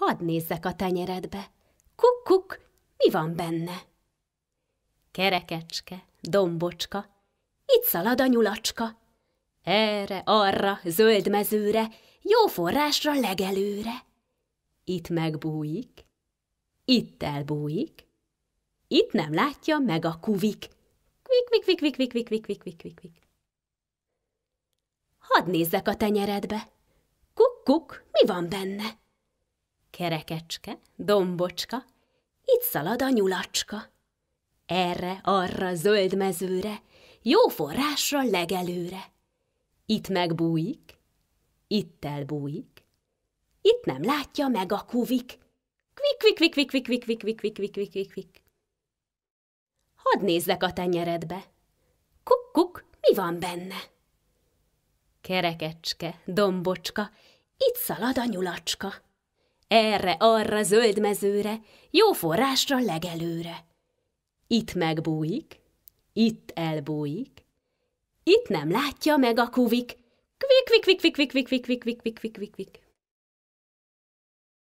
Hadd nézzek a tenyeredbe. Kuk-kuk, mi van benne? Kerekecske, dombocska, itt szalad a nyulacska. Erre, arra, zöld mezőre, jó forrásra, legelőre. Itt megbújik, itt elbújik, itt nem látja meg a kuvik. Kvik, kvik, kvik, kvik, kvik, kvik, kvik, kvik, kvik, kvik. Hadd nézzek a tenyeredbe. Kuk, kuk, mi van benne? Kerekecske, dombocska, itt szalad a nyulacska. Erre, arra, zöld mezőre, jó forrásra, legelőre. Itt megbújik, itt elbújik, itt nem látja meg a kuvik. Kvik, kvik, kvik, kvik, kvik, kvik, kvik, kvik, kvik, kvik, kvik, kvik. Hadd nézzek a tenyeredbe. Kuk, kuk, mi van benne? Kerekecske, dombocska, itt szalad a nyulacska. Erre, arra, zöld mezőre, jó forrásra, legelőre. Itt megbújik, itt elbújik, itt nem látja meg a kuvik. Kvik, kvik, kvik, kvik, kvik, kvik, kvik, kvik, kvik, kvik, kvik.